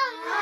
啊